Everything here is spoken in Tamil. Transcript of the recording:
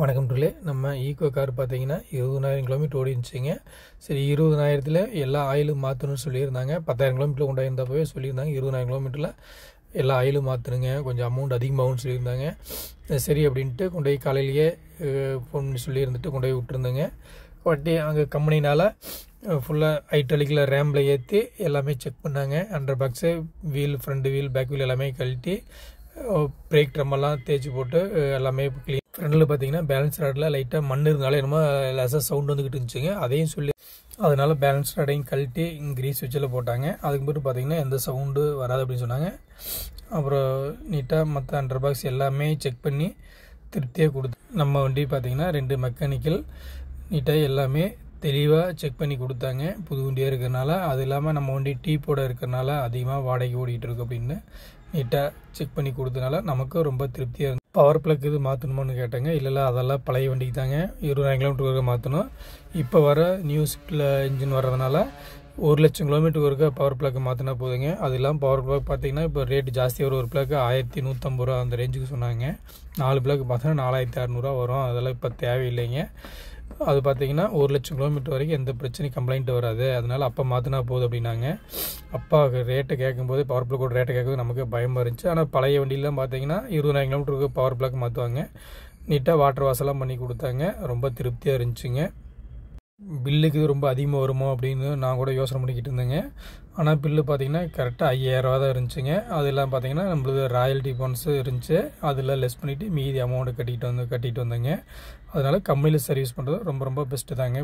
வணக்கம் டுலே நம்ம ஈக்கோ கார் பார்த்தீங்கன்னா இருபதனாயிரம் கிலோமீட்டர் ஓடி இருந்துச்சுங்க சரி இருபதனாயிரத்தில் எல்லா ஆயிலும் மாற்றணும்னு சொல்லியிருந்தாங்க. பத்தாயிரம் கிலோமீட்டர் உண்டாயிருந்தப்பவே சொல்லியிருந்தாங்க. இருபதாயிரம் கிலோமீட்டரில் எல்லா ஆயிலும் மாற்றணுங்க கொஞ்சம் அமௌண்ட் அதிகமாகும்னு சொல்லியிருந்தாங்க. சரி அப்படின்ட்டு கொண்டு போய் காலையிலேயே ஃபோன் பண்ணி சொல்லியிருந்துட்டு கொண்டு போய் விட்டுருந்தேங்க. வட்டி அங்கே கம்பெனினால் ஃபுல்லாக ஹைட்ராலிக்கில் ரேம்பில் ஏற்றி எல்லாமே செக் பண்ணாங்க. Hundred box wheel front wheel back wheel எல்லாமே கழட்டி பிரேக் ட்ரம்மெல்லாம் தேய்ச்சி போட்டு எல்லாமே க்ளீன் ஃப்ரண்டில் பார்த்தீங்கன்னா பேலன்ஸ் ராடில் லைட்டாக மண் இருந்தாலும் என்னமோ லெஸாக சவுண்ட் வந்துக்கிட்டு இருந்துச்சுங்க. அதையும் சொல்லி அதனால் பேலன்ஸ் ராடையும் கழட்டி கிரீஸ் வச்சில் போட்டாங்க. அதுக்கு பிறகு பார்த்தீங்கன்னா எந்த சவுண்டு வராது அப்படின்னு சொன்னாங்க. அப்புறம் நீட்டாக மற்ற அண்டர் பாக்ஸ் எல்லாமே செக் பண்ணி திருப்தியாக கொடுத்து நம்ம வண்டி பார்த்தீங்கன்னா ரெண்டு மெக்கானிக்கல் நீட்டாக எல்லாமே தெளிவாக செக் பண்ணி கொடுத்தாங்க. புது வண்டியாக இருக்கிறனால அது இல்லாமல் நம்ம வண்டி டீ போட இருக்கிறனால அதிகமாக வாடகை ஓடிக்கிட்டு இருக்கு அப்படின்னு நீட்டாக செக் பண்ணி கொடுத்தனால நமக்கும் ரொம்ப திருப்தியாக இருந்தது பவர் பிளக் இது மாற்றணுமான்னு கேட்டாங்க. இல்லை அதெல்லாம் பழைய வண்டிக்கு தாங்க இருபதாயிரம் கிலோமீட்டர் வரைக்கும் மாற்றணும் இப்போ வர நியூ ஸ்கில் இன்ஜின் வர்றதுனால ஒரு லட்சம் கிலோமீட்டர் வரைக்கும் பவர் பிளக் மாற்றினா போதுங்க. அது இல்லாமல் பவர் பிளக் பார்த்திங்கன்னா இப்போ ரேட்டு ஜாஸ்தி வரும் ஒரு பிளக்கு ஆயிரத்தி நூற்றம்பது ரூபா அந்த ரேஞ்சுக்கு சொன்னாங்க. நாலு பிளக் பார்த்தோன்னா நாலாயிரத்தி அறநூறுவா வரும். அதெல்லாம் இப்போ தேவையில்லைங்க. அது பார்த்தீங்கன்னா ஒரு லட்சம் கிலோமீட்டர் வரைக்கும் எந்த பிரச்சனையும் கம்ப்ளைண்ட் வராது. அதனால் அப்போ மாற்றினா போதும் அப்படின்னாங்க. அப்பா ரேட்டை கேட்கும்போது பவர் பிளக்கோட ரேட்டை கேட்கும்போது நமக்கு பயமாக இருந்துச்சு. ஆனால் பழைய வண்டியிலாம் பார்த்தீங்கன்னா இருபதாயிரம் கிலோமீட்டருக்கு பவர் பிளாக் மாற்றுவாங்க நீட்டாக வாட்டர் வாஷெல்லாம் பண்ணி கொடுத்தாங்க. ரொம்ப திருப்தியாக இருந்துச்சுங்க. பில்லுக்கு ரொம்ப அதிகமாக வருமோ அப்படின்னு நான் கூட யோசனை பண்ணிக்கிட்டு இருந்தேங்க. ஆனால் பில்லு பார்த்தீங்கன்னா கரெக்டாக ஐயாயிரரூவா தான் இருந்துச்சுங்க. அதெல்லாம் பார்த்தீங்கன்னா நம்மளுக்கு ராயல்டி போன்ஸு இருந்துச்சு. அதில் லெஸ் பண்ணிவிட்டு மீதி அமௌண்ட்டு கட்டிட்டு வந்து கட்டிட்டு வந்தேங்க. அதனால் கம்பெனியில் சர்வீஸ் பண்ணுறது ரொம்ப ரொம்ப பெஸ்ட்டு தாங்க.